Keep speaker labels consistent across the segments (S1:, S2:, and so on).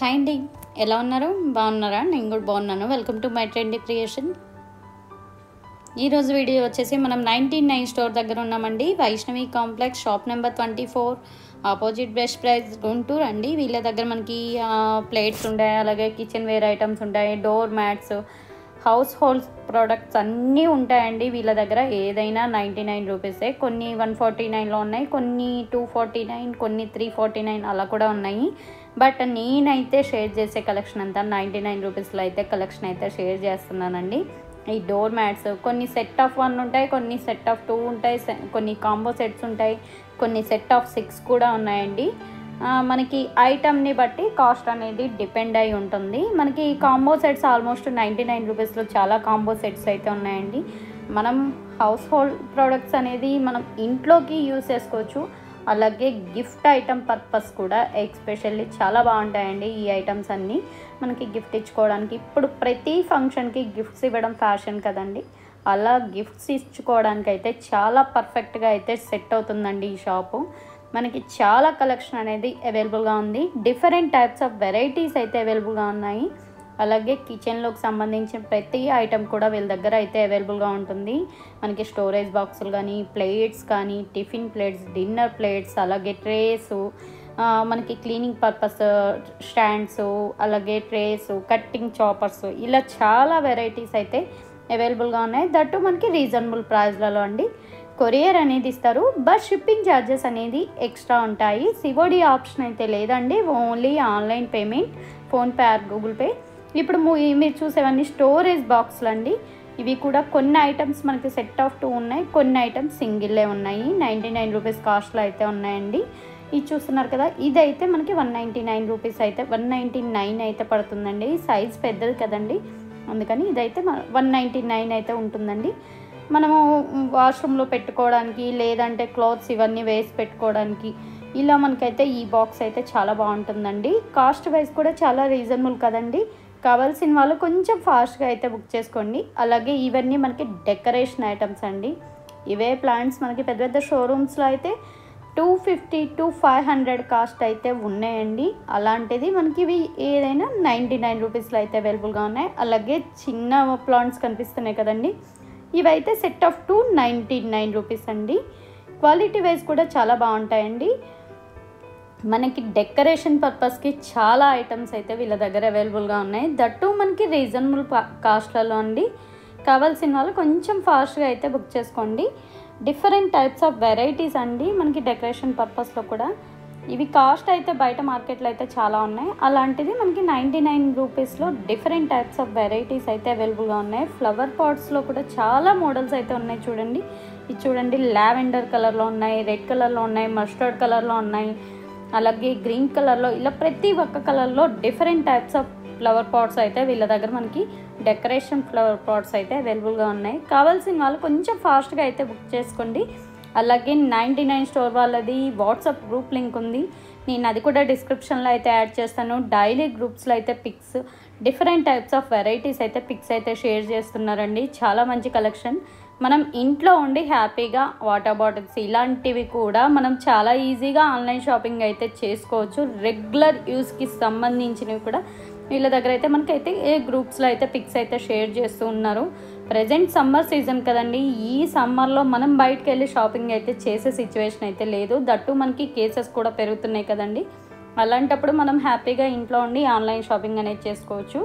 S1: Hi అండి ఎలా ఉన్నారు? బాగున్నారా? నేను కూడా బాగున్నాను. Welcome to my trendy creation ఈరోజు వీడియో వచ్చేసి మనం నైన్టీన్ నైన్ స్టోర్ దగ్గర ఉన్నామండి. Vaishnavi complex shop number twenty four opposite best price Guntur అండి. వీళ్ళ దగ్గర మనకి ప్లేట్స్ ఉంటాయి. అలాగే కిచెన్ వేర్ ఐటమ్స్ ఉంటాయి. Door mats house hold products అన్నీ ఉంటాయండి వీళ్ళ దగ్గర. ఏదైనా నైంటీ నైన్ రూపీసే. కొన్ని వన్ ఫార్టీ నైన్లో ఉన్నాయి. కొన్ని టూ ఫార్టీ నైన్ కొన్ని త్రీ ఫార్టీ నైన్ అలా కూడా ఉన్నాయి. బట్ నేనైతే షేర్ చేసే కలెక్షన్ అంతా నైంటీ నైన్ రూపీస్లో అయితే కలెక్షన్ అయితే షేర్ చేస్తున్నానండి. ఈ డోర్ మ్యాట్స్ కొన్ని సెట్ ఆఫ్ వన్ ఉంటాయి కొన్ని సెట్ ఆఫ్ టూ ఉంటాయి సె- కొన్ని కాంబో సెట్స్ ఉంటాయి కొన్ని సెట్ ఆఫ్ సిక్స్ కూడా ఉన్నాయండి. మనకి ఐటమ్ని బట్టి కాస్ట్ అనేది డిపెండ్ అయి ఉంటుంది. మనకి combo sets almost ninety nine రూపీస్లో చాలా కాంబో సెట్స్ అయితే ఉన్నాయండి. మనం హౌస్ హోల్డ్ ప్రోడక్ట్స్ అనేది మనం ఇంట్లోకి యూస్ చేసుకోవచ్చు. అలాగే గిఫ్ట్ ఐటమ్ పర్పస్ కూడా ఎక్స్పెషల్లీ చాలా బాగుంటాయండి ఈ ఐటమ్స్ అన్నీ. మనకి గిఫ్ట్ ఇచ్చుకోవడానికి. ఇప్పుడు ప్రతి ఫంక్షన్కి గిఫ్ట్స్ ఇవ్వడం ఫ్యాషన్ కదండి. అలా గిఫ్ట్స్ ఇచ్చుకోవడానికి అయితే చాలా పర్ఫెక్ట్గా అయితే సెట్ అవుతుందండి ఈ షాపు. మనకి చాలా కలెక్షన్ అనేది అవైలబుల్గా ఉంది. డిఫరెంట్ టైప్స్ ఆఫ్ వెరైటీస్ అయితే అవైలబుల్గా ఉన్నాయి. అలాగే కిచెన్లోకి సంబంధించిన ప్రతి ఐటెం కూడా వీళ్ళ దగ్గర అయితే అవైలబుల్గా ఉంటుంది. మనకి స్టోరేజ్ బాక్సులు కానీ ప్లేట్స్ కానీ టిఫిన్ ప్లేట్స్ డిన్నర్ ప్లేట్స్ అలాగే ట్రేస్ మనకి క్లీనింగ్ పర్పస్ స్టాండ్స్ అలాగే ట్రేస్ కట్టింగ్ చాపర్స్ ఇలా చాలా వెరైటీస్ అయితే అవైలబుల్గా ఉన్నాయి. దట్టు మనకి రీజనబుల్ ప్రైస్లలో అండి. కొరియర్ అనేది ఇస్తారు. బట్ షిప్పింగ్ ఛార్జెస్ అనేది ఎక్స్ట్రా ఉంటాయి. సివోడి ఆప్షన్ అయితే లేదండి. Only online payment PhonePe or Google Pay ఇప్పుడు ము- మీరు చూసేవన్నీ స్టోరేజ్ బాక్స్లు అండి ఇవి కూడా కొన్ని ఐటమ్స్ మనకి సెట్ ఆఫ్ టూ ఉన్నాయి. కొన్ని ఐటమ్స్ సింగిల్లే ఉన్నాయి. నైంటీ నైన్ రూపీస్ కాస్ట్లో అయితే ఉన్నాయండి. ఇది చూస్తున్నారు కదా ఇదైతే మనకి వన్ నైంటీ నైన్ రూపీస్ అయితే వన్ నైంటీ నైన్ అయితే పడుతుందండి. సైజ్ పెద్దది కదండి. అందుకని ఇదైతే వన్ నైంటీ నైన్ అయితే ఉంటుందండి. మనము వాష్రూమ్లో పెట్టుకోవడానికి లేదంటే క్లాత్స్ ఇవన్నీ వేసి పెట్టుకోవడానికి ఇలా మనకైతే ఈ బాక్స్ అయితే చాలా బాగుంటుందండి. కాస్ట్ వైజ్ కూడా చాలా రీజనబుల్ కదండి. కావాల్సిన వాళ్ళు కొంచెం ఫాస్ట్గా అయితే బుక్ చేసుకోండి. అలాగే ఇవన్నీ మనకి డెకరేషన్ ఐటమ్స్ అండి. ఇవే ప్లాంట్స్ మనకి పెద్ద పెద్ద షోరూమ్స్లో అయితే two fifty to five hundred cost అయితే ఉన్నాయండి. అలాంటిది మనకి ఇవి ఏదైనా నైంటీ నైన్ రూపీస్లో అయితే అవైలబుల్గా ఉన్నాయి. అలాగే చిన్న ప్లాంట్స్ కనిపిస్తున్నాయి కదండి. ఇవైతే set of two ninety nine rupees అండి. క్వాలిటీ వైజ్ కూడా చాలా బాగుంటాయండి. మనకి డెకరేషన్ పర్పస్కి చాలా ఐటమ్స్ అయితే వీళ్ళ దగ్గర అవైలబుల్గా ఉన్నాయి. దట్టు మనకి రీజనబుల్ కాస్ట్లలో అండి. కావాల్సిన వాళ్ళు కొంచెం ఫాస్ట్గా అయితే బుక్ చేసుకోండి. డిఫరెంట్ టైప్స్ ఆఫ్ వెరైటీస్ అండి మనకి డెకరేషన్ పర్పస్లో కూడా. ఇవి కాస్ట్ అయితే బయట మార్కెట్లో అయితే చాలా ఉన్నాయి. అలాంటిది మనకి నైంటీ నైన్ రూపీస్లో డిఫరెంట్ టైప్స్ ఆఫ్ వెరైటీస్ అయితే అవైలబుల్గా ఉన్నాయి. ఫ్లవర్ పాట్స్లో కూడా చాలా మోడల్స్ అయితే ఉన్నాయి చూడండి. ఇది చూడండి లావెండర్ కలర్లో ఉన్నాయి రెడ్ కలర్లో ఉన్నాయి మస్టర్డ్ కలర్లో ఉన్నాయి. అలాగే గ్రీన్ కలర్లో ఇలా ప్రతి ఒక్క కలర్లో different types of flower pots అయితే వీళ్ళ దగ్గర మనకి డెకరేషన్ ఫ్లవర్ పాట్స్ అయితే అవైలబుల్గా ఉన్నాయి. కావాల్సిన వాళ్ళు కొంచెం ఫాస్ట్గా అయితే బుక్ చేసుకోండి. అలాగే నైంటీ నైన్ స్టోర్ వాళ్ళది వాట్సాప్ గ్రూప్ లింక్ ఉంది. నేను అది కూడా డిస్క్రిప్షన్లో అయితే యాడ్ చేస్తాను. డైలీ గ్రూప్స్లో అయితే pics different types of varieties అయితే పిక్స్ అయితే షేర్ చేస్తున్నారండి. చాలా మంచి కలెక్షన్ మనం ఇంట్లో ఉండి హ్యాపీగా వాటర్ బాటిల్స్ ఇలాంటివి కూడా మనం చాలా ఈజీగా ఆన్లైన్ షాపింగ్ అయితే చేసుకోవచ్చు. రెగ్యులర్ యూస్కి సంబంధించినవి కూడా వీళ్ళ దగ్గర అయితే మనకైతే ఏ గ్రూప్స్లో అయితే పిక్స్ అయితే షేర్ చేస్తూ ఉన్నారు. ప్రజెంట్ సమ్మర్ సీజన్ కదండి. ఈ సమ్మర్లో మనం బయటకు వెళ్ళి షాపింగ్ అయితే చేసే సిచ్యువేషన్ అయితే లేదు. దట్టు మనకి కేసెస్ కూడా పెరుగుతున్నాయి కదండి. అలాంటప్పుడు మనం హ్యాపీగా ఇంట్లో ఉండి ఆన్లైన్ షాపింగ్ అనేది చేసుకోవచ్చు.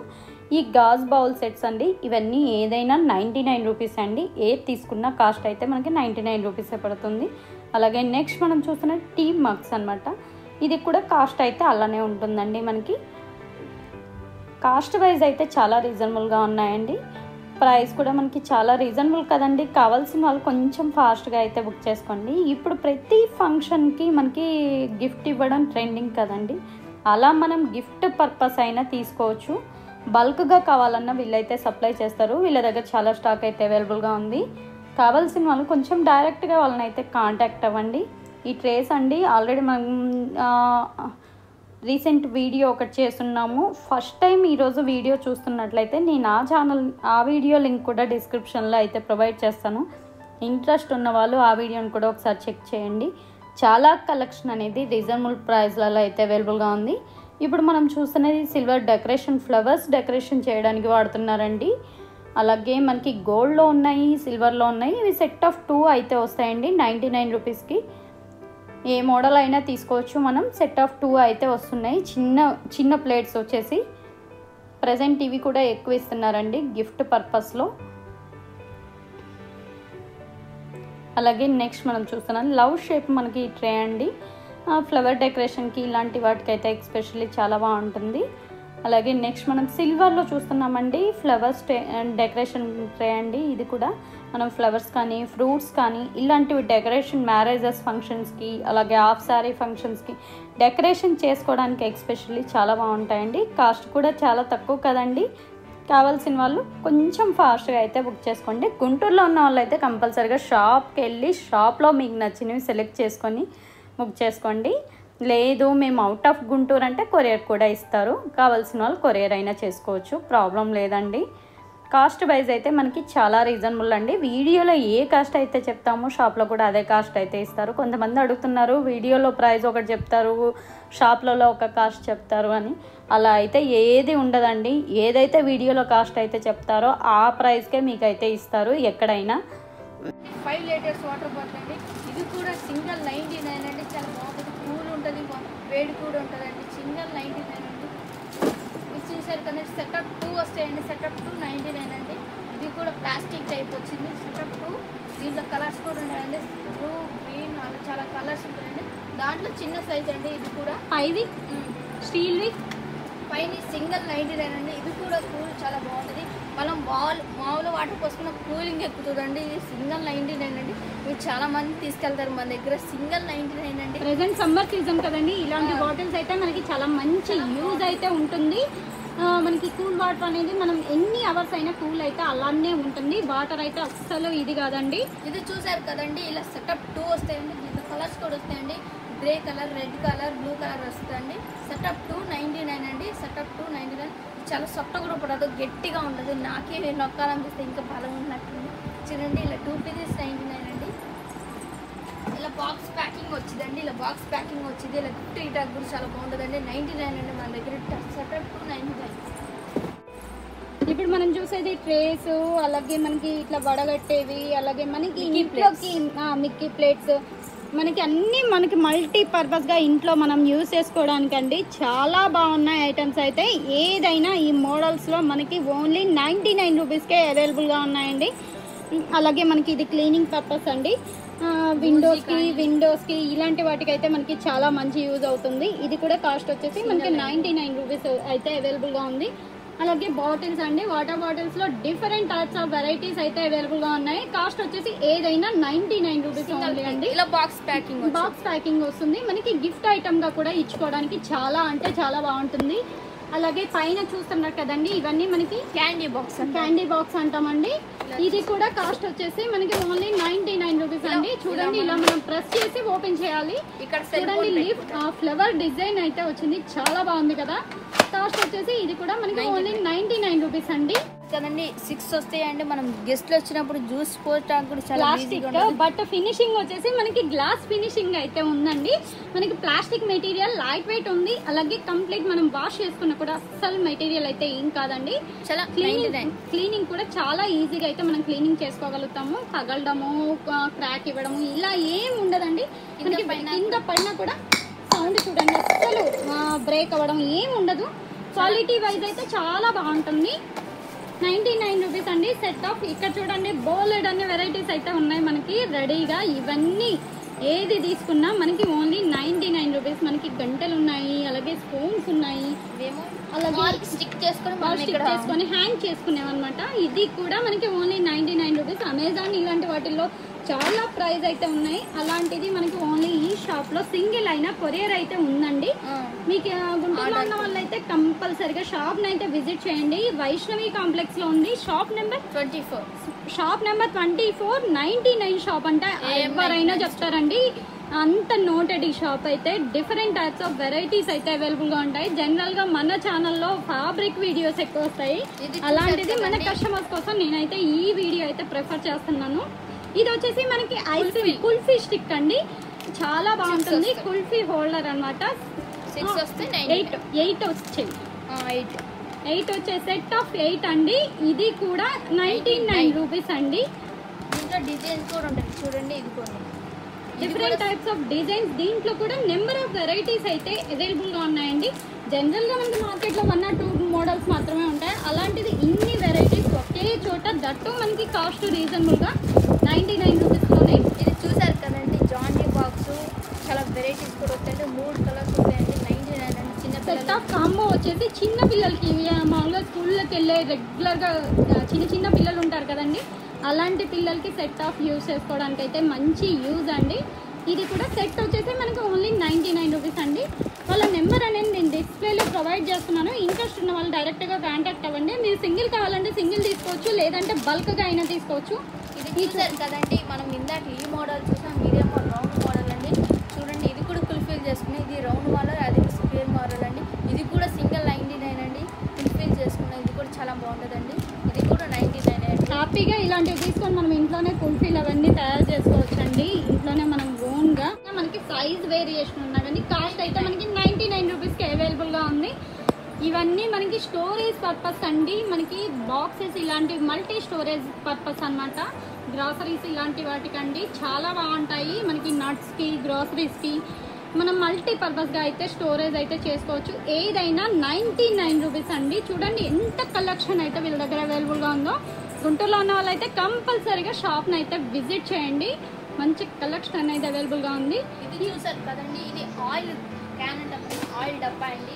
S1: ఈ గాజ్ బౌల్ సెట్స్ అండి ఇవన్నీ ఏదైనా నైంటీ నైన్ రూపీస్ అండి. ఏది తీసుకున్న కాస్ట్ అయితే మనకి నైంటీ నైన్ రూపీసే పడుతుంది. అలాగే నెక్స్ట్ మనం చూస్తున్న టీ మగ్స్ అనమాట ఇది కూడా కాస్ట్ అయితే అలానే ఉంటుందండి మనకి. కాస్ట్ వైజ్ అయితే చాలా రీజనబుల్గా ఉన్నాయండి. ప్రైస్ కూడా మనకి చాలా రీజనబుల్ కదండి. కావాల్సిన వాళ్ళు కొంచెం ఫాస్ట్గా అయితే బుక్ చేసుకోండి. ఇప్పుడు ప్రతి ఫంక్షన్కి మనకి గిఫ్ట్ ఇవ్వడం ట్రెండింగ్ కదండి. అలా మనం గిఫ్ట్ పర్పస్ అయినా తీసుకోవచ్చు. బల్క్గా కావాలన్నా వీళ్ళైతే సప్లై చేస్తారు. వీళ్ళ దగ్గర చాలా స్టాక్ అయితే అవైలబుల్గా ఉంది. కావాల్సిన వాళ్ళు కొంచెం డైరెక్ట్గా వాళ్ళని అయితే కాంటాక్ట్ అవ్వండి. ఈ ట్రేస్ అండి ఆల్రెడీ మనం రీసెంట్ వీడియో ఒకటి చేస్తున్నాము. ఫస్ట్ టైం ఈరోజు వీడియో చూస్తున్నట్లయితే నేను ఆ ఛానల్ ఆ వీడియో లింక్ కూడా డిస్క్రిప్షన్లో అయితే ప్రొవైడ్ చేస్తాను. ఇంట్రెస్ట్ ఉన్న వాళ్ళు ఆ వీడియోని కూడా ఒకసారి చెక్ చేయండి. చాలా కలెక్షన్ అనేది రీజనబుల్ ప్రైస్లలో అయితే అవైలబుల్గా ఉంది.
S2: ఇప్పుడు మనం చూస్తున్నది సిల్వర్ డెకరేషన్ ఫ్లవర్స్ డెకరేషన్ చేయడానికి వాడుతున్నారండి. అలాగే మనకి గోల్డ్లో ఉన్నాయి సిల్వర్లో ఉన్నాయి. ఇవి సెట్ ఆఫ్ టూ అయితే వస్తాయండి. నైంటీ నైన్ రూపీస్కి ఏ మోడల్ అయినా తీసుకోవచ్చు మనం. సెట్ ఆఫ్ టూ అయితే వస్తున్నాయి. చిన్న చిన్న ప్లేట్స్ వచ్చేసి ప్రజెంట్ ఇవి కూడా ఎక్కువ ఇస్తున్నారండి. గిఫ్ట్ పర్పస్లో అలాగే నెక్స్ట్ మనం చూస్తున్నాం. లవ్ షేప్ మనకి ట్రే అండి. ఫ్లవర్ డెకరేషన్కి ఇలాంటి వాటికైతే ఎక్స్పెషల్లీ చాలా బాగుంటుంది. అలాగే నెక్స్ట్ మనం సిల్వర్లో చూస్తున్నామండి ఫ్లవర్స్ డెకరేషన్ ట్రే అండి. ఇది కూడా మనం ఫ్లవర్స్ కానీ ఫ్రూట్స్ కానీ ఇలాంటివి డెకరేషన్ మ్యారేజెస్ ఫంక్షన్స్కి అలాగే హాఫ్ శారీ ఫంక్షన్స్కి డెకరేషన్ చేసుకోవడానికి ఎక్స్పెషల్లీ చాలా బాగుంటాయండి. కాస్ట్ కూడా చాలా తక్కువ కదండి. కావాల్సిన వాళ్ళు కొంచెం ఫాస్ట్గా అయితే బుక్ చేసుకోండి. గుంటూరులో ఉన్న వాళ్ళు అయితే కంపల్సరీగా షాప్కి వెళ్ళి షాప్లో మీకు నచ్చినవి సెలెక్ట్ చేసుకొని బుక్ చేసుకోండి. లేదు మేము అవుట్ ఆఫ్ గుంటూరు అంటే కొరియర్ కూడా ఇస్తారు. కావాల్సిన వాళ్ళు కొరియర్ అయినా చేసుకోవచ్చు. ప్రాబ్లం లేదండి. కాస్ట్ వైజ్ అయితే మనకి చాలా రీజనబుల్ అండి. వీడియోలో ఏ కాస్ట్ అయితే చెప్తామో షాప్లో కూడా అదే కాస్ట్ అయితే ఇస్తారు. కొంతమంది అడుగుతున్నారు వీడియోలో ప్రైస్ ఒకటి చెప్తారు షాప్లలో ఒక కాస్ట్ చెప్తారు అని. అలా అయితే ఏది ఉండదండి. ఏదైతే వీడియోలో కాస్ట్ అయితే చెప్తారో ఆ ప్రైస్కే మీకు అయితే ఇస్తారు. ఎక్కడైనా
S3: ఫైవ్ లీటర్స్ వాటర్ బాటిల్ అండి ఇది కూడా సింగిల్ నైంటీ నైన్ అండి. చాలా బాగుంటుంది. కూల్ ఉంటుంది వేడి కూడా ఉంటుందండి. సింగిల్ నైంటీ నైన్ అండి. ఇది చూసారు కదా సెటప్ టూ వస్తాయండి. Set of two ninety nine అండి. ఇది కూడా ప్లాస్టిక్ టైప్ వచ్చింది. సెటప్ టూ దీంట్లో కలర్స్ కూడా ఉంటాయండి బ్లూ గ్రీన్ అలా చాలా కలర్స్ ఉంటాయండి దాంట్లో చిన్న సైజ్ అండి ఇది కూడా.
S2: ఇది స్టీల్వి
S3: పైన సింగిల్ నైంటీ నైన్ అండి. ఇది కూడా కూల్ చాలా బాగుంటుంది. మనం మామూలు మామూలు వాటర్ పోసుకున్న కూలింగ్ ఎక్కుతుందండి. ఇది సింగిల్ నైంటీ నైన్ అండి. మీరు చాలా మంది తీసుకెళ్తారు మన దగ్గర. సింగిల్ నైంటీ నైన్ అండి.
S2: ప్రెసెంట్ సమ్మర్ సీజన్ కదండి. ఇలాంటి బాటిల్స్ అయితే మనకి చాలా మంచి యూజ్ అయితే ఉంటుంది. మనకి కూల్ వాటర్ అనేది మనం ఎన్ని అవర్స్ అయినా కూల్ అయితే అలానే ఉంటుంది. వాటర్ అయితే అస్సలు ఇది కాదండి.
S3: ఇది చూసారు కదండి. ఇలా సెటప్ టూ వస్తాయండి. కలర్స్ కూడా వస్తాయండి. Grey colour red colour blue colour వస్తాయండి. Set of two ninety nine అండి. Set of two ninety nine చాలా సొట్ట కూడా పడదు గట్టిగా ఉండదు. నాకే నొక్కాలనిపిస్తే ఇంకా బలం ఉన్నట్టుంది చూడండి ఇలా టూ పీసెస్ నైంటీ నైన్ అండి. ఇలా బాక్స్ ప్యాకింగ్ వచ్చిందండి. ఇలా బాక్స్ ప్యాకింగ్ వచ్చింది. ఇలా గిఫ్ట్ ఇటాక్ కూడా చాలా బాగుంటుందండి. నైంటీ నైన్ అండి మన దగ్గర. సెటప్ టూ నైంటీ నైన్
S2: ఇప్పుడు మనం చూసేది ట్రేస్ అలాగే మనకి ఇట్లా వడగట్టేవి అలాగే మనకి ఇంట్లోకి మిక్కీ ప్లేట్స్ మనకి అన్ని మనకి మల్టీ పర్పస్గా ఇంట్లో మనం యూస్ చేసుకోవడానికి అండి చాలా బాగున్నాయి ఐటమ్స్ అయితే. ఏదైనా ఈ మోడల్స్లో మనకి ఓన్లీ నైంటీ నైన్ రూపీస్కే అవైలబుల్గా ఉన్నాయండి. అలాగే మనకి ఇది క్లీనింగ్ పర్పస్ అండి. విండోస్కి విండోస్కి ఇలాంటి వాటికి అయితే మనకి చాలా మంచి యూజ్ అవుతుంది. ఇది కూడా కాస్ట్ వచ్చేసి మనకి నైంటీ నైన్ రూపీస్ అయితే అవైలబుల్గా ఉంది. అలాగే బాటిల్స్ అండి. వాటర్ బాటిల్స్లో డిఫరెంట్ టైప్స్ ఆఫ్ వెరైటీస్ అయితే అవైలబుల్గా ఉన్నాయి. కాస్ట్ వచ్చేసి ఏదైనా నైన్టీ నైన్ రూపీస్ అండి.
S3: ఇలా బాక్స్ ప్యాకింగ్
S2: బాక్స్ ప్యాకింగ్ వస్తుంది. మనకి గిఫ్ట్ ఐటమ్గా కూడా ఇచ్చుకోవడానికి చాలా అంటే చాలా బాగుంటుంది. అలాగే పైన చూస్తున్నారు కదండి ఇవన్నీ మనకి
S3: క్యాండీ బాక్స్
S2: క్యాండీ బాక్స్ అంటామండి. ఇది కూడా కాస్ట్ వచ్చేసి మనకి ఓన్లీ నైన్టీ నైన్ రూపీస్ అండి చూడండి ఇలా మనం ప్రెస్ చేసి ఓపెన్ చేయాలి.
S3: ఇక్కడ
S2: చూడండి లీఫ్ ఫ్లవర్ డిజైన్ అయితే వచ్చింది. చాలా బాగుంది కదా. కాస్ట్ వచ్చేసి ఇది కూడా మనకి ఓన్లీ నైన్టీ నైన్ రూపీస్ అండి.
S3: కదండి. సిక్స్ వస్తాయండి. మనం గెస్ట్లు వచ్చినప్పుడు జ్యూస్ పోయడానికి చాలా
S2: ప్లాస్టిక్. బట్ ఫినిషింగ్ వచ్చేసి మనకి గ్లాస్ ఫినిషింగ్ అయితే ఉందండి. మనకి ప్లాస్టిక్ మెటీరియల్ లైట్ వెయిట్ ఉంది. అలాగే కంప్లీట్ మనం వాష్ చేసుకున్న కూడా అస్సలు మెటీరియల్ అయితే ఏం కాదండి.
S3: చాలా నైన్
S2: క్లీనింగ్ క్లీనింగ్ కూడా చాలా ఈజీగా అయితే మనం క్లీనింగ్ చేసుకోగలుగుతాము. పగలడము క్రాక్ ఇవ్వడము ఇలా ఏం ఉండదండి. మనకి కింద పడినా కూడా సౌండ్ చూడండి అస్సలు బ్రేక్ అవ్వడం ఏం ఉండదు. క్వాలిటీ వైజ్ అయితే చాలా బాగుంటుంది. నైంటీ నైన్ రూపీస్ అండి. సెట్ ఆఫ్ ఇక్కడ చూడండి బోలెడ్ అనే వెరైటీస్ అయితే ఉన్నాయి మనకి. రెడీగా ఇవన్నీ ఏది తీసుకున్నా మనకి ఓన్లీ నైంటీ నైన్ రూపీస్ మనకి గంటలు ఉన్నాయి అలాగే స్పూన్స్ ఉన్నాయి. అలాగే
S3: స్టిక్ చేసుకొని
S2: స్టిక్ చేసుకొని హ్యాంగ్ చేసుకునేవి అనమాట ఇది కూడా మనకి only ninety nine rupees. Amazon ఇలాంటి వాటిల్లో చాలా ప్రైస్ అయితే ఉన్నాయి. అలాంటిది మనకి ఓన్లీ ఈ షాప్లో సింగిల్ అయినా కొరియర్ అయితే ఉందండి. మీకు గుంటూరులో ఉన్న వాళ్ళైతే కంపల్సరిగా షాప్ అయితే విజిట్ చేయండి. వైష్ణవి కాంప్లెక్స్లో ఉంది. Shop number
S3: twenty four.
S2: Shop number twenty four ninety nine shop అంటే ఎవరైనా చెప్తారండి. అంత నోటెడ్ ఈ షాప్ అయితే. డిఫరెంట్ టైప్స్ ఆఫ్ వెరైటీస్ అయితే అవైలబుల్గా ఉంటాయి. జనరల్గా మన ఛానల్లో ఫ్యాబ్రిక్ వీడియోస్ ఎక్కువ వస్తాయి. అలాంటిది మన. కస్టమర్స్ కోసం నేనైతే ఈ వీడియో అయితే ప్రిఫర్ చేస్తున్నాను. ఇది వచ్చేసి మనకి ఐస్ క్రీమ్ కుల్ఫీ స్టిక్ అండి. చాలా బాగుంటుంది. కుల్ఫీ హోల్డర్ అన్నమాట.
S3: సిక్స్ వస్తే
S2: ఎయిట్ ఎయిట్ వచ్చాయి.
S3: ఎయిట్.
S2: ఎయిట్ వచ్చే సెట్ ఆఫ్ ఎయిట్ అండి. ఇది కూడా నైన్టీ నైన్ రూపీస్ అండి.
S3: దీంట్లో డిజైన్స్ కూడా ఉంటాయి. చూడండి ఇది
S2: డిఫరెంట్ టైప్స్ ఆఫ్ డిజైన్స్ దీంట్లో కూడా నెంబర్ ఆఫ్ వెరైటీస్ అయితే అవైలబుల్గా ఉన్నాయండి. జనరల్గా మనకి మార్కెట్లో వన్ ఆర్ టూ మోడల్స్ మాత్రమే ఉంటాయి. అలాంటిది ఇన్ని వెరైటీస్ ఒకే చోట. దట్టు మనకి కాస్ట్ రీజనబుల్ గా నైన్టీ నైన్ రూపీస్లోనే
S3: ఇది చూసారు కదండి జాండీ బాక్స్ చాలా వెరైటీస్ కూడా వస్తాయండి. మూడు కలర్స్ ఉంటాయండి నైన్టీ నైన్ అండి. చిన్న
S2: ఆఫ్ కాంబో వచ్చేసి చిన్న పిల్లలకి. మామూలుగా స్కూల్లోకి వెళ్ళే రెగ్యులర్గా చిన్న చిన్న పిల్లలు ఉంటారు కదండి. అలాంటి పిల్లలకి సెట్ ఆఫ్ యూజ్ చేసుకోవడానికి అయితే మంచి యూజ్ అండి. ఇది కూడా సెట్ వచ్చేసి మనకి ఓన్లీ నైంటీ నైన్ రూపీస్ అండి. వాళ్ళ నెంబర్ అనేది నేను డిస్ప్లేలో ప్రొవైడ్ చేస్తున్నాను. ఇంట్రెస్ట్ ఉన్న వాళ్ళు డైరెక్ట్గా కాంటాక్ట్ అవ్వండి. మీరు సింగిల్ కావాలంటే సింగిల్ తీసుకోవచ్చు లేదంటే బల్క్గా అయినా తీసుకోవచ్చు.
S3: ఇది కదండి మనం ఇందాక ఈ మోడల్ చూసాం మీడియం రౌండ్ మోడల్ అండి. చూడండి ఇది కూడా ఫుల్ఫిల్ చేసుకుని ఇది రౌండ్ మోడల్ అది స్క్వేర్ మోడల్ అండి. ఇది కూడా సింగిల్ నైంటీ నైన్ అండి. ఫుల్ఫిల్ చేసుకున్న ఇది కూడా చాలా బాగుంటుందండి. ఇది కూడా నైంటీ నైన్ అండి.
S2: హ్యాపీగా ఇలాంటివి తీసుకొని మనం ఇంట్లోనే ఫుల్ఫిల్ అవన్నీ తయారు చేసుకోవచ్చు అండి ఇంట్లోనే మనం ఓన్గా మనకి సైజ్ వేరియేషన్ ఉన్నా కానీ కాస్ట్ అయితే మనకి నైంటీ నైన్ రూపీస్కి అవైలబుల్గా ఉంది. ఇవన్నీ మనకి స్టోరేజ్ పర్పస్ అండి. మనకి బాక్సెస్ ఇలాంటి మల్టీ స్టోరేజ్ పర్పస్ అన్నమాట. గ్రాసరీస్ ఇలాంటి వాటికండి. చాలా బాగుంటాయి. మనకి నట్స్కి గ్రాసరీస్కి మనం మల్టీ పర్పస్గా అయితే స్టోరేజ్ అయితే చేసుకోవచ్చు. ఏదైనా నైంటీ నైన్ రూపీస్ అండి. చూడండి ఎంత కలెక్షన్ అయితే వీళ్ళ దగ్గర అవైలబుల్గా ఉందో. గుంటూరులో ఉన్న వాళ్ళైతే కంపల్సరీగా షాప్ని అయితే విజిట్ చేయండి. మంచి కలెక్షన్ అనేది అవైలబుల్గా ఉంది.
S3: ఇది చూసారు కదండి. ఇది ఆయిల్ క్యాన్ అంటే. ఆయిల్ డబ్బా అండి.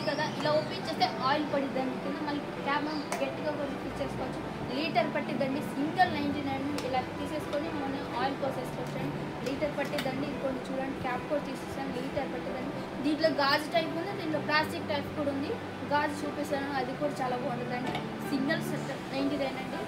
S3: ఉంది కదా ఇలా ఓపెన్ చేస్తే ఆయిల్ పడిద్దండి. కింద మళ్ళీ క్యాబ్ గట్టిగా కూడా ఫిట్ చేసుకోవచ్చు. లీటర్ పట్టిద్దండి. సింగిల్ నైంటీ నైన్ ఇలా తీసేసుకొని మనం ఆయిల్ పోసేసుకోవచ్చండి లీటర్ పట్టిద్దండి. ఇంకోటి చూడండి క్యాప్ కూడా తీసేసాను. లీటర్ పట్టిద్దండి. దీంట్లో గాజు టైప్ ఉంది దీంట్లో ప్లాస్టిక్ టైప్ కూడా ఉంది. గాజు చూపిస్తాను అది కూడా చాలా బాగుంటుందండి. సింగిల్ సెట్ నైంటీ నైన్ అండి.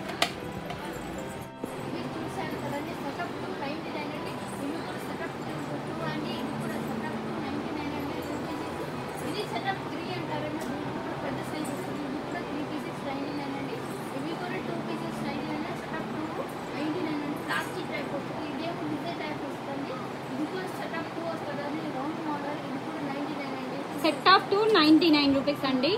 S3: నైంటీ నైన్
S2: రూపీస్ అండి.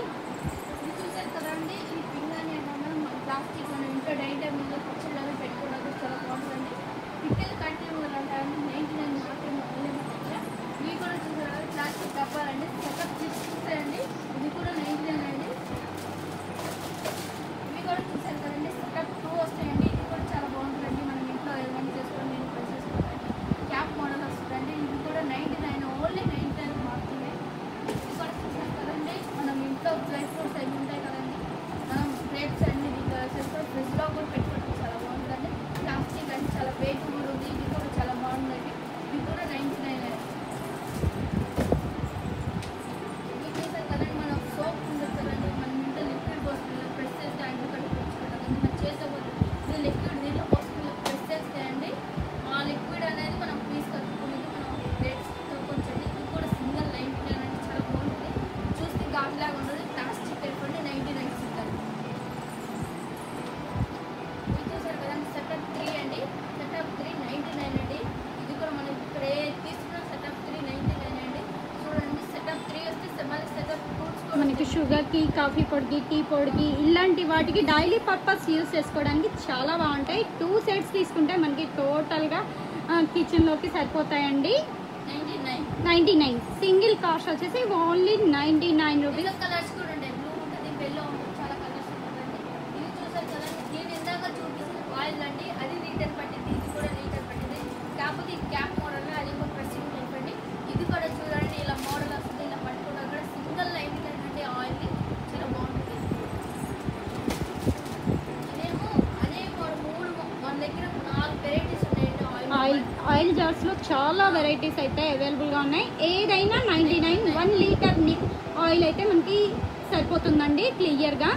S2: షుగర్కి కాఫీ పొడికి టీ పొడికి ఇలాంటి వాటికి డైలీ పర్పస్ యూస్ చేసుకోవడానికి చాలా బాగుంటాయి. టూ సెట్స్ తీసుకుంటే మనకి టోటల్గా కిచెన్లోకి సరిపోతాయండి.
S3: Ninety nine.
S2: సింగిల్ కాస్ట్ వచ్చేసి only ninety nine rupees
S3: colours కూడా ఉంటాయి. బ్లూ ఉంటుంది బెల్లో ఉంటుంది చాలా కలర్స్ ఉంటుందండి ఇది చూసారు కదండి దీని ఇందాక చూపించిన ఆయిల్ అండి. అది లీటర్ పట్టింది ఇది కూడా లీటర్ పట్టింది. కాకపోతే ఈ క్యాప్ మోడల్ అది కూడా అండి ఇది కూడా చూడండి ఇలా మోడల్ వస్తుంది ఇలా పట్టుకోవడం కూడా సింగిల్ లైన్ అండి ఆయిల్ చాలా బాగుంటుంది ఇదేమో అదే మూడు మూడు మన దగ్గర నాలుగు వెరైటీస్ ఉన్నాయండి
S2: ఆయిల్
S3: ఆయిల్
S2: ఆయిల్ జార్స్లో చాలా వెరైటీస్ అయితే అవైలబుల్గా ఉన్నాయి. ఏదైనా ninety nine one litre oil అయితే మనకి సరిపోతుందండి క్లియర్గా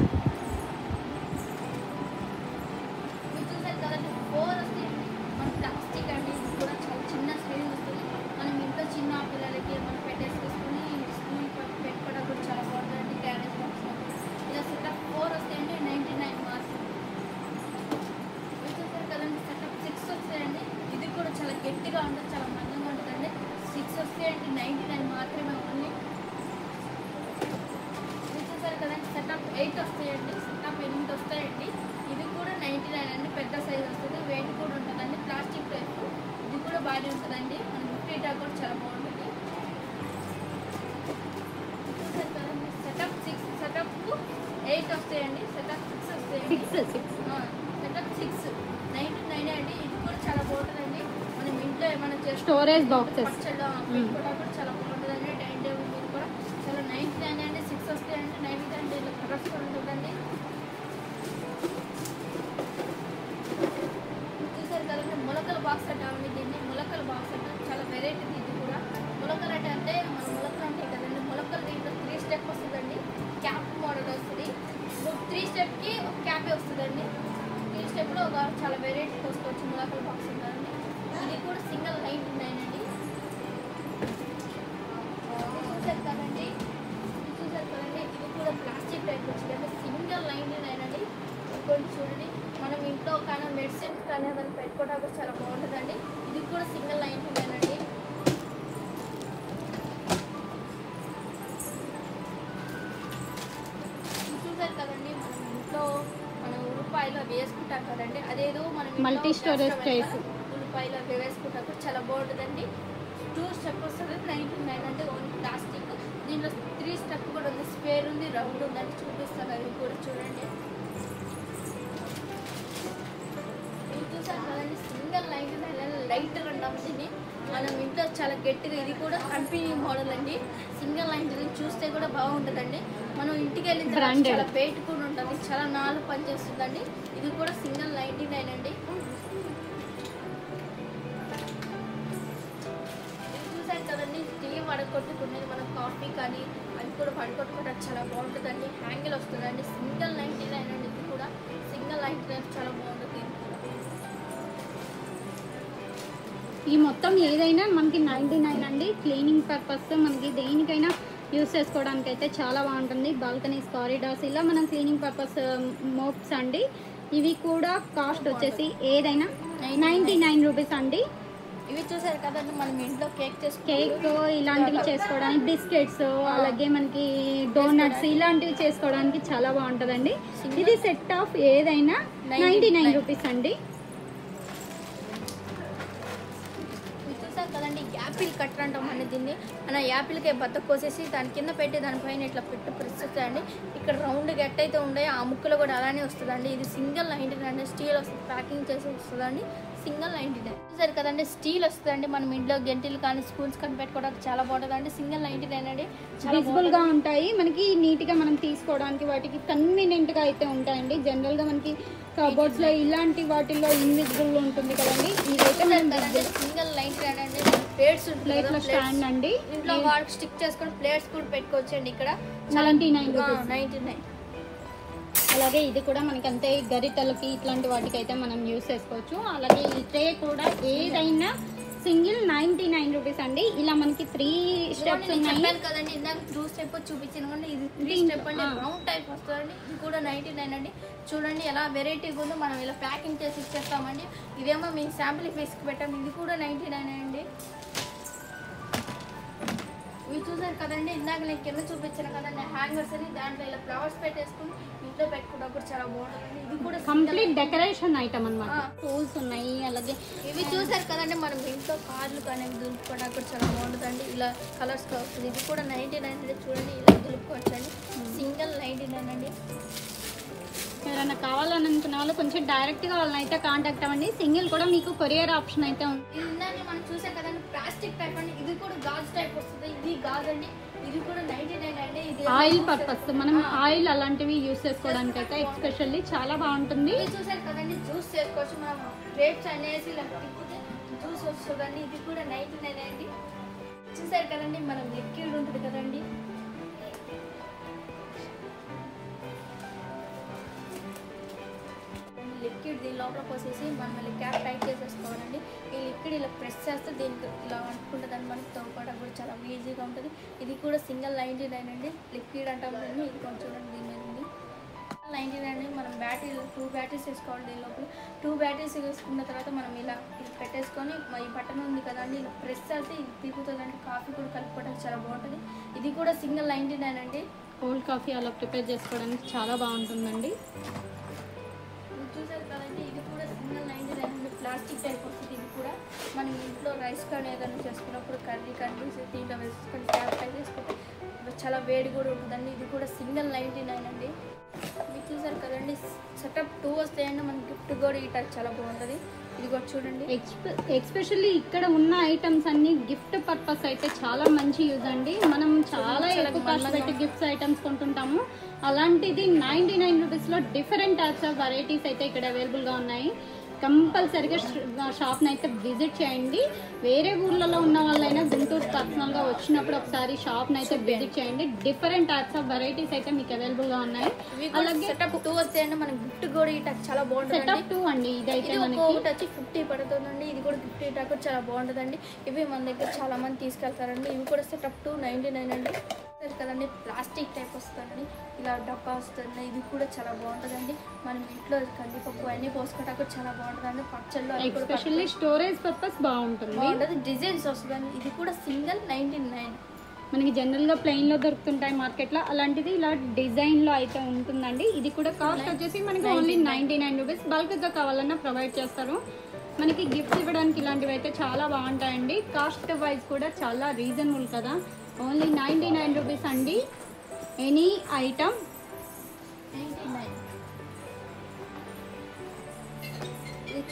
S3: గట్టిగా ఉంటుంది చాలా మందంగా అండి సిక్స్ వస్తే అండి నైన్టీ నైన్ మాత్రమే ఉంటుంది చూసారు కదండి సెటప్ ఎయిట్ వస్తాయండి సెటప్ ఎనిమిది వస్తాయండి. ఇది కూడా నైంటీ నైన్ అండి పెద్ద సైజ్ వస్తుంది. వెయిట్ కూడా ఉంటుందండి. ప్లాస్టిక్ టైప్ ఇది కూడా బాగానే ఉంటుందండి. మన ఫిఫ్టీ కూడా చాలా బాగుంటుంది. కదండి set of six set of eight వస్తాయండి సెటప్ సిక్స్ వస్తాయి
S2: సిక్స్ Storage boxes.
S3: వేసుకుంటాం కదండి. అదేదో మనం చేస్తాం
S2: type.
S3: కదా, ఉల్లిపాయలు అవి వేసుకుంటాం చాలా బాగుంటుందండి. టూ స్టెప్ వస్తుంది నైన్టీ నైన్ అంటే ఓన్లీ ప్లాస్టిక్ దీంట్లో త్రీ స్టెప్ కూడా ఉంది స్పేర్ ఉంది రౌండ్ ఉందని చూపిస్తాను అవి కూడా చూడండి. కదండి సింగిల్ నైన్టీ నైన్ లైట్ అంటాం దీన్ని. మనం ఇంట్లో చాలా గట్టిగా ఇది కూడా కంపెనీ మోడల్ అండి. సింగిల్ నైన్ చూస్తే కూడా బాగుంటుందండి. మనం ఇంటికి వెళ్ళిన. చాలా కూడా ఉంటుంది చాలా నాలుగు పనిచేస్తుందండి ఇది కూడా సింగిల్ నైన్టీ నైన్ అండి. ఇది చూసారు కదండి తీయ వడకొట్టుకునేది మనం కాఫీ కానీ అది కూడా వడకొట్టుకోవడానికి చాలా బాగుంటుందండి. హ్యాంగిల్ వస్తుందండి. సింగిల్ నైన్టీ నైన్ అండి ఇది కూడా. సింగిల్ నైన్టీ నైన్ చాలా బాగుంటుంది.
S2: ఈ మొత్తం ఏదైనా మనకి నైంటీ నైన్ అండి. క్లీనింగ్ పర్పస్ మనకి దేనికైనా యూస్ చేసుకోవడానికి అయితే చాలా బాగుంటుంది. బాల్కనీస్ కారిడార్స్ ఇలా మనం క్లీనింగ్ పర్పస్ మోప్స్ అండి. ఇవి కూడా కాస్ట్ వచ్చేసి ఏదైనా నైంటీ నైన్ రూపీస్ అండి.
S3: ఇవి చూసారు కదండి మనం ఇంట్లో కేక్ చేసుకుంటే
S2: కేక్ ఇలాంటివి చేసుకోవడానికి బిస్కెట్స్ అలాగే మనకి డోనట్స్ ఇలాంటివి చేసుకోవడానికి చాలా బాగుంటుందండి. ఇది సెట్ ఆఫ్ ఏదైనా నైంటీ నైన్ రూపీస్ అండి.
S3: యాపిల్ కట్టర్ అంటాం అండి దీన్ని. మన యాపిల్కి బత్త కోసేసి దాని కింద పెట్టి దానిపైన ఇట్లా పెట్టి ప్రెస్ చేయండి ఇక్కడ రౌండ్ గట్ అయితే ఉన్నాయో ఆ ముక్కలు కూడా అలానే వస్తుందండి. ఇది సింగిల్ నైంటీ నైన్ స్టీల్ వస్తుంది ప్యాకింగ్ చేసి వస్తుందండి. Single ninety nine. చూసారు కదండి స్టీల్ వస్తుందండి మనం ఇంట్లో గంటలు కానీ స్కూల్స్ కానీ పెట్టుకోవడానికి చాలా బాగుంటుందండి. సింగిల్ నైంటీ నైన్ అండి
S2: గా ఉంటాయి. మనకి నీట్గా మనం తీసుకోవడానికి వాటికి కన్వీనియంట్గా అయితే ఉంటాయండి. జనరల్గా మనకి కబోర్డ్స్లో ఇలాంటి వాటిల్లో ఇన్విజిబుల్ ఉంటుంది కదండి. ఇదైతే
S3: సింగిల్ నైంటీ నైన్ అండి. ప్లేట్స్ ఉంటుంది కదా.
S2: స్టాండ్ అండి.
S3: ఇంట్లో వాడికి స్టిక్ చేసుకొని ప్లేట్స్ కూడా పెట్టుకోవచ్చు అండి ఇక్కడ
S2: ninety nine rupees.
S3: Ninety nine.
S2: అలాగే ఇది కూడా మనకి అంతే గరిటెలకి ఇట్లాంటి వాటికి అయితే మనం యూస్ చేసుకోవచ్చు. అలాగే ఈ ట్రే కూడా ఏదైనా సింగిల్ నైన్టీ నైన్ రూపీస్ అండి. ఇలా మనకి త్రీ స్టెప్స్
S3: నేను
S2: ఉన్నాయి.
S3: కదండి ఇందాక టూ స్టెప్ చూపించాను కానీ ఇది త్రీ
S2: దీంట్లో,
S3: స్టెప్ అండి. రౌండ్ టైప్ వస్తుందండి. ఇది కూడా నైన్టీ నైన్ అండి. చూడండి ఎలా వెరైటీగా ఉందో మనం ఇలా ప్యాకింగ్ చేసి ఇచ్చేస్తామండి. ఇదేమో మేము శాంపుల్ ఫేస్కి పెట్టాము ఇది కూడా నైన్టీ నైన్ అండి. ఇవి చూసారు కదండి ఇందాక నేను కింద చూపించాను కదండి హ్యాంగర్స్ అని దాంట్లో ఇలా ఫ్లవర్స్ పెట్టేసుకుని ఇంట్లో పెట్టుకున్నప్పుడు చాలా బాగుంటుందండి ఇది కూడా
S2: కంప్లీట్ డెకరేషన్ ఐటమ్ అన్నమాట.
S3: ఆ.
S2: టూల్స్ ఉన్నాయి అలాగే
S3: ఇవి చూసారు కదండి మనం ఇంట్లో కార్లు కానీ దులుపుకోవడానికి కూడా చాలా బాగుంటుందండి. ఇలా కలర్స్ వస్తుంది. ఇది కూడా నైంటీ నైన్ చూడండి ఇలా దులుపుకోవచ్చు అండి సింగిల్ నైంటీ నైన్ అండి.
S2: ఎవరైనా కావాలని అనుకున్న వాళ్ళు కొంచెం డైరెక్ట్గా వాళ్ళని అయితే కాంటాక్ట్ అవ్వండి. సింగిల్ కూడా మీకు కొరియర్ ఆప్షన్ అయితే ఉంది.
S3: ఇది మనం చూసే కదండి ప్లాస్టిక్ టైప్ అండి. ఇది కూడా గాజు టైప్ వస్తుంది. ఇది గాజు అండి
S2: ఆయిల్ పర్పస్ మనం ఆయిల్ అలాంటివి యూస్ చేసుకోవడానికి అయితే ఎక్స్పెషల్లీ చాలా బాగుంటుంది.
S3: చూసారు కదండి జ్యూస్ చేసుకోవచ్చు. మనం గ్రేప్స్ అనేసి జ్యూస్ వస్తుందండి. ఇది కూడా నైంటీ అండి. చూసారు కదండి మనం లిక్విడ్ ఉంటుంది కదండి. లిక్విడ్ దీని లోపల పోసేసి మనం మళ్ళీ క్యాప్ టైట్ చేసేసుకోవాలండి. ఈ లిక్విడ్ ఇలా ప్రెస్ చేస్తే దీనికి ఇలా అంటుకుంటుందని మనకి తోపడం కూడా చాలా ఈజీగా ఉంటుంది. ఇది కూడా సింగిల్ నైంటీ నైన్ అండి. లిక్విడ్ అంటాం కానీ ఇది కొంచెం చూడండి దీని మీద ఉంది. నైంటీ నైన్ మనం బ్యాటరీలు టూ బ్యాటరీస్ వేసుకోవాలి దీని లోపల. టూ బ్యాటరీస్ వేసుకున్న తర్వాత మనం ఇలా ఇది పెట్టేసుకొని ఈ బటన్ ఉంది కదండి ఇలా ప్రెస్ చేస్తే ఇది తిరుగుతుంది కాఫీ కూడా కలుపుకోవడానికి చాలా బాగుంటుంది. ఇది కూడా సింగిల్ నైంటీ నైన్ అండి.
S2: కోల్డ్ కాఫీ అలా ప్రిపేర్ చేసుకోవడానికి చాలా బాగుంటుందండి.
S3: టైప్ వస్తుంది ఇది కూడా మనం ఇంట్లో రైస్ కానీ ఏదైనా చేసుకున్నప్పుడు కర్రీ కానీ దీంట్లో వేసుకొని పై చేసుకుంటే చాలా వేడి కూడా ఉంటుందండి. ఇది కూడా సింగిల్ నైంటీ నైన్ అండి. ఇది చూసారు కదండి సెటప్ టూ వస్తాయండి. మన గిఫ్ట్ కూడా ఈ చాలా బాగుంటుంది. ఇది కూడా చూడండి
S2: ఎక్స్పెషల్లీ ఇక్కడ ఉన్న ఐటమ్స్ అన్ని గిఫ్ట్ పర్పస్ అయితే చాలా మంచి యూజ్ అండి. మనం చాలా ఎక్కువ కాస్ట్ పెట్టి గిఫ్ట్స్ ఐటమ్స్ కొంటుంటాము. అలాంటిది నైంటీ నైన్ రూపీస్లో డిఫరెంట్ టైప్స్ ఆఫ్ వెరైటీస్ అయితే ఇక్కడ అవైలబుల్గా ఉన్నాయి. కంపల్సరిగా షాప్ని అయితే విజిట్ చేయండి. వేరే ఊర్లలో ఉన్న వాళ్ళైనా గుంటూరు పర్సనల్గా వచ్చినప్పుడు ఒకసారి షాప్ని అయితే విజిట్ చేయండి. డిఫరెంట్ టైప్స్ ఆఫ్ వెరైటీస్ అయితే మీకు అవైలబుల్గా ఉన్నాయి. అలాగే
S3: సెటప్ టూ వస్తాయండి. మన గిఫ్ట్ కూడా ఈ చాలా బాగుంటుంది
S2: సెటప్ టూ అండి ఇదైతే
S3: ఒక్కొక్కటి వచ్చి ఫిఫ్టీ పడుతుందండి. ఇది కూడా ఫిఫ్టీ టాక్ చాలా బాగుంటుందండి. ఇవి మన దగ్గర చాలా మంది తీసుకెళ్తారండి. ఇవి కూడా సెటప్ టూ నైంటీ నైన్ అండి. కదండి ప్లాస్టిక్ టైప్ వస్తుందండి ఇలా డబ్బా వస్తుంది ఇది కూడా చాలా బాగుంటుందండి. మనం ఇంట్లో కందిపప్పు అన్నీ పోసుకోవడానికి చాలా బాగుంటుందండి పచ్చళ్ళు
S2: ఎస్పెషల్లీ స్టోరేజ్ పర్పస్ బాగుంటుంది.
S3: బాగుంటుంది డిజైన్స్ వస్తుందండి ఇది కూడా సింగిల్ నైంటీ నైన్
S2: మనకి జనరల్గా ప్లెయిన్లో దొరుకుతుంటాయి మార్కెట్లో అలాంటిది ఇలా డిజైన్లో అయితే ఉంటుందండి. ఇది కూడా కాస్ట్ వచ్చేసి మనకి ఓన్లీ నైంటీ నైన్ రూపీస్ బల్క్గా కావాలన్నా ప్రొవైడ్ చేస్తారు. మనకి గిఫ్ట్స్ ఇవ్వడానికి ఇలాంటివి అయితే చాలా బాగుంటాయండి. కాస్ట్ వైజ్ కూడా చాలా రీజనబుల్ కదా. ఓన్లీ నైంటీ నైన్ రూపీస్ అండి ఎనీ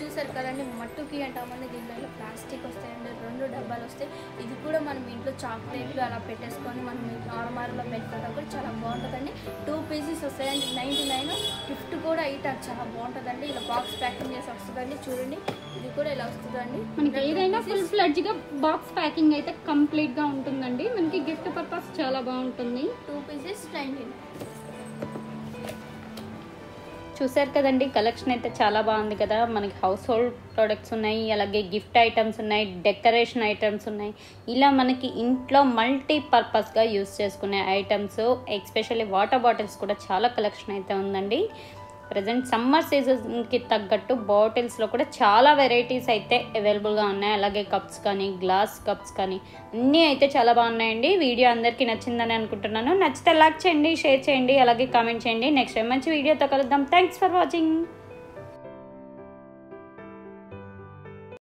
S3: చూసారు కదండి మట్టుకి అంటామని దీంట్లో ఇలా ప్లాస్టిక్ వస్తాయండి రెండు డబ్బాలు వస్తాయి. ఇది కూడా మనం ఇంట్లో చాక్లెట్లు అలా పెట్టేసుకొని మనం నార్మల్గా పెట్టుకోవడం కూడా చాలా బాగుంటుందండి. టూ పీసెస్ వస్తాయండి నైంటీ నైన్ గిఫ్ట్ కూడా అయితే చాలా బాగుంటుందండి. ఇలా బాక్స్ ప్యాకింగ్ చేసి వస్తుందండి చూడండి. ఇది కూడా ఇలా వస్తుందండి.
S2: మనకి ఏదైనా ఫుల్ ఫ్లెడ్జ్గా బాక్స్ ప్యాకింగ్ అయితే కంప్లీట్గా ఉంటుందండి. మనకి గిఫ్ట్ పర్పస్ చాలా బాగుంటుంది.
S3: టూ పీసెస్ నైంటీ
S2: చూసారు కదండి కలెక్షన్ అయితే చాలా బాగుంది కదా. మనకి హౌస్ హోల్డ్ ప్రొడక్ట్స్ ఉన్నాయి అలాగే గిఫ్ట్ ఐటమ్స్ ఉన్నాయి డెకరేషన్ ఐటమ్స్ ఉన్నాయి. ఇలా మనకి ఇంట్లో మల్టీ పర్పస్గా యూస్ చేసుకునే ఐటమ్స్ ఎక్స్పెషల్లీ వాటర్ బాటిల్స్ కూడా చాలా కలెక్షన్ అయితే ఉందండి. ప్రజెంట్ సమ్మర్ సీజన్కి తగ్గట్టు బాటిల్స్లో కూడా చాలా వెరైటీస్ అయితే అవైలబుల్గా ఉన్నాయి. అలాగే కప్స్ కానీ గ్లాస్ కప్స్ కానీ అన్నీ అయితే చాలా బాగున్నాయండి. వీడియో అందరికీ నచ్చిందని అనుకుంటున్నాను. నచ్చితే లైక్ చేయండి షేర్ చేయండి అలాగే కామెంట్ చేయండి. నెక్స్ట్ టైం మంచి వీడియోతో కలుద్దాం. Thanks for watching